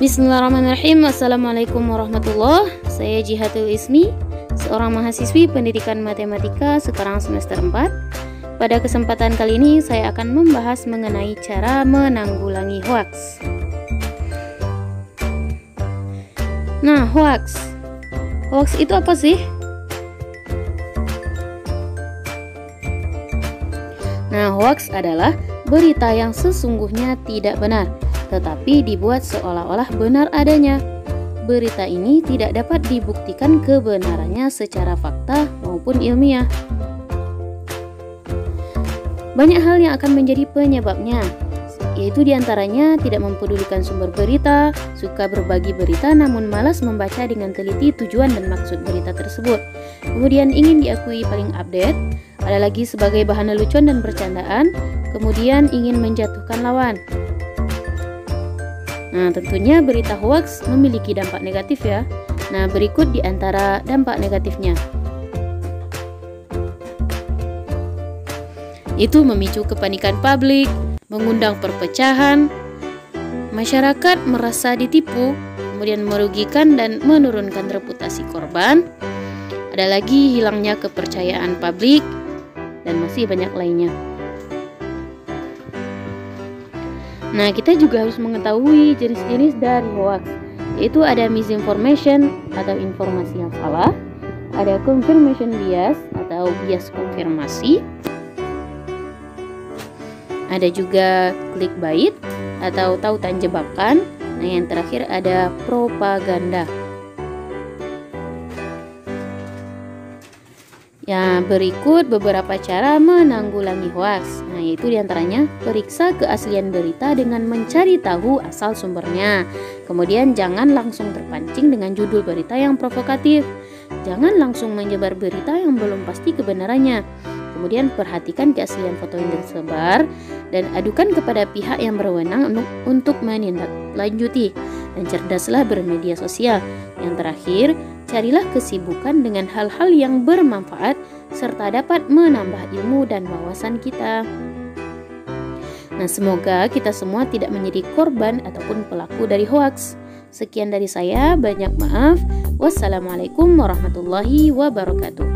Bismillahirrahmanirrahim. Assalamualaikum warahmatullahi Saya Jihatul Ismi Seorang mahasiswi pendidikan matematika sekarang semester 4 Pada kesempatan kali ini saya akan membahas mengenai cara menanggulangi hoax Nah hoax Hoax itu apa sih? Nah hoax adalah berita yang sesungguhnya tidak benar tetapi dibuat seolah-olah benar adanya. Berita ini tidak dapat dibuktikan kebenarannya secara fakta maupun ilmiah. Banyak hal yang akan menjadi penyebabnya, yaitu di antaranya tidak mempedulikan sumber berita, suka berbagi berita namun malas membaca dengan teliti tujuan dan maksud berita tersebut, kemudian ingin diakui paling update, ada lagi sebagai bahan lelucon dan bercandaan, kemudian ingin menjatuhkan lawan. Nah, tentunya berita hoax memiliki dampak negatif ya. Nah, berikut di antara dampak negatifnya. Itu memicu kepanikan publik, mengundang perpecahan, masyarakat merasa ditipu, kemudian merugikan dan menurunkan reputasi korban. Ada lagi hilangnya kepercayaan publik dan masih banyak lainnya. Nah, kita juga harus mengetahui jenis-jenis dari hoax, yaitu ada misinformation atau informasi yang salah, ada confirmation bias atau bias konfirmasi, ada juga clickbait atau tautan jebakan, nah yang terakhir ada propaganda. Ya, berikut beberapa cara menanggulangi hoax. Nah, yaitu di antaranya periksa keaslian berita dengan mencari tahu asal sumbernya. Kemudian jangan langsung terpancing dengan judul berita yang provokatif. Jangan langsung menyebar berita yang belum pasti kebenarannya. Kemudian perhatikan keaslian foto yang tersebar dan adukan kepada pihak yang berwenang untuk menindaklanjuti. Dan cerdaslah bermedia sosial. Yang terakhir, Carilah kesibukan dengan hal-hal yang bermanfaat serta dapat menambah ilmu dan wawasan kita. Nah, semoga kita semua tidak menjadi korban ataupun pelaku dari hoaks. Sekian dari saya, banyak maaf. Wassalamualaikum warahmatullahi wabarakatuh.